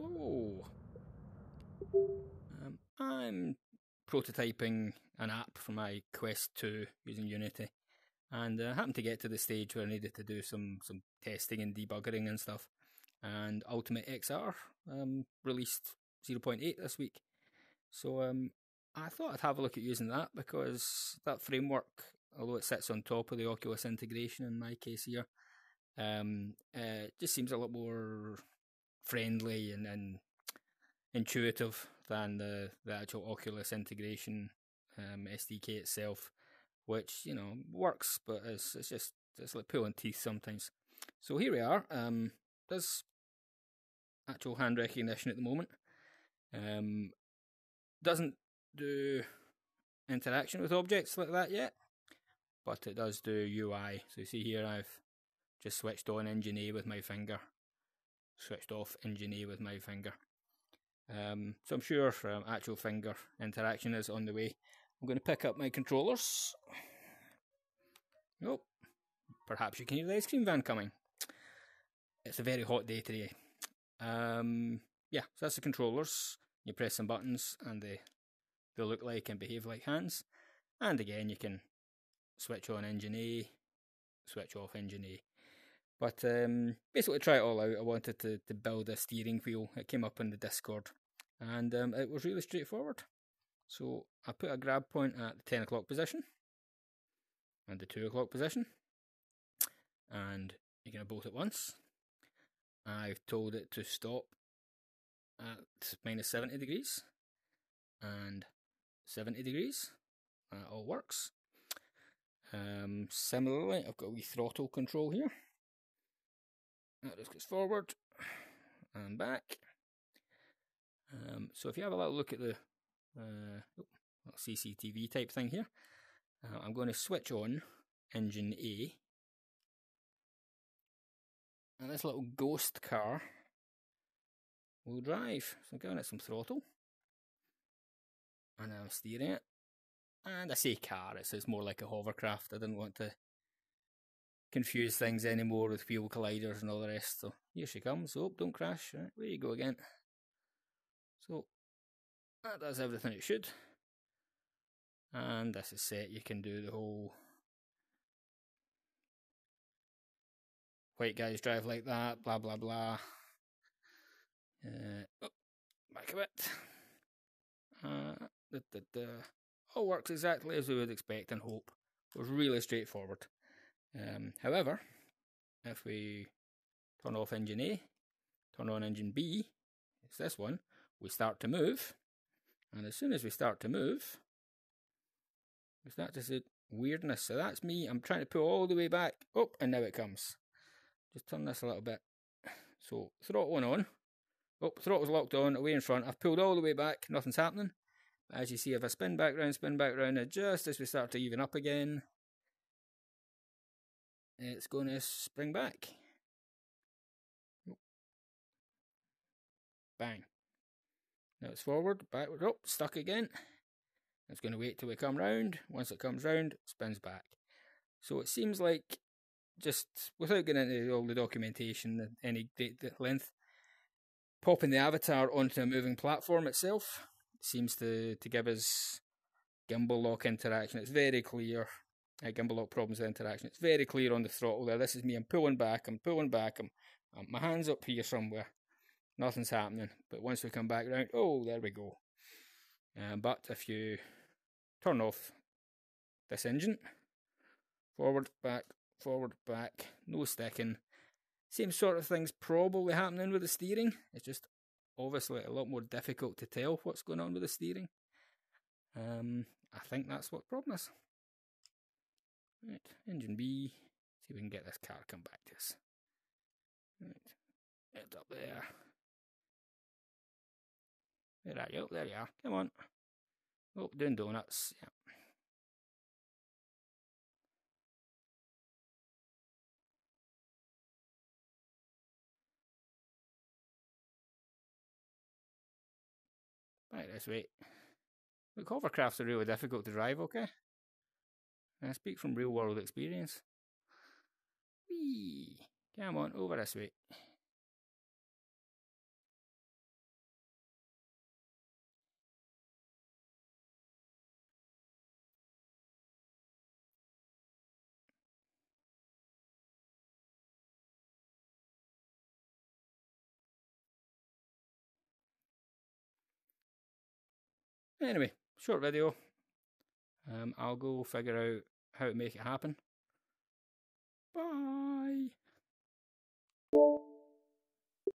Hello. Um, I'm prototyping an app for my Quest 2 using Unity, and I uh, happened to get to the stage where I needed to do some some testing and debugging and stuff. And Ultimate XR um, released 0.8 this week, so um, I thought I'd have a look at using that because that framework, although it sits on top of the Oculus integration in my case here, um, uh, just seems a lot more friendly and, and intuitive than the, the actual Oculus integration um, SDK itself, which you know works, but it's it's just it's like pulling teeth sometimes. So here we are. Um, does actual hand recognition at the moment. Um, doesn't do interaction with objects like that yet, but it does do UI. So you see here I've just switched on Engine A with my finger, switched off Engine A with my finger. Um, so I'm sure um, actual finger interaction is on the way. I'm going to pick up my controllers. Oh, perhaps you can hear the ice cream van coming. It's a very hot day today. Um, yeah, so that's the controllers. You press some buttons and they they look like and behave like hands. And again, you can switch on engine A, switch off engine A. But um, basically, try it all out. I wanted to, to build a steering wheel. It came up in the Discord, and um, it was really straightforward. So I put a grab point at the 10 o'clock position and the 2 o'clock position, and you're going to both at once. I've told it to stop at minus 70 degrees and 70 degrees. That all works. Um, similarly, I've got a wee throttle control here. That just goes forward and back. Um, so if you have a little look at the uh, CCTV type thing here, uh, I'm going to switch on engine A. And this little ghost car will drive. So I'm giving it some throttle. And I'm steering it. And I say car, it's, it's more like a hovercraft. I didn't want to confuse things anymore with wheel colliders and all the rest. So here she comes. Oh, don't crash. Right, there you go again. So that does everything it should. And this is set. You can do the whole white guys drive like that, blah blah blah. Uh, oh, back a bit. Uh, the, the, the, all works exactly as we would expect and hope. It was really straightforward. Um, however, if we turn off engine A, turn on engine B, it's this one, we start to move. And as soon as we start to move, we start to see weirdness. So that's me. I'm trying to pull all the way back. Oh, and now it comes. Just turn this a little bit. So throttling on. Oh, throttle's locked on, away in front. I've pulled all the way back. Nothing's happening. As you see, if I spin back round, spin back round, just as we start to even up again, it's going to spring back. Bang. Now it's forward, backward, up, stuck again. It's going to wait till we come round. Once it comes round, it spins back. So it seems like, just without getting into all the documentation at any great length, popping the avatar onto a moving platform itself seems to, to give us gimbal lock interaction. It's very clear. Uh, gimbal lock problems with interaction. It's very clear on the throttle there. This is me. I'm pulling back. I'm pulling back. I'm, my hands up here somewhere. Nothing's happening. But once we come back around, oh, there we go. Um, but if you turn off this engine, forward, back, forward, back, no sticking. Same sort of things probably happening with the steering. It's just obviously a lot more difficult to tell what's going on with the steering. Um, I think that's what the problem is. Right, engine B. See if we can get this car to come back to us. Right, it's up there. There you go, there you are. Come on. Oh, doing donuts. Yeah. Right, let's wait. Look, hovercrafts are really difficult to drive, okay? I speak from real world experience. Whee! Come on, over this way. Anyway, short video. Um, I'll go figure out how to make it happen. Bye.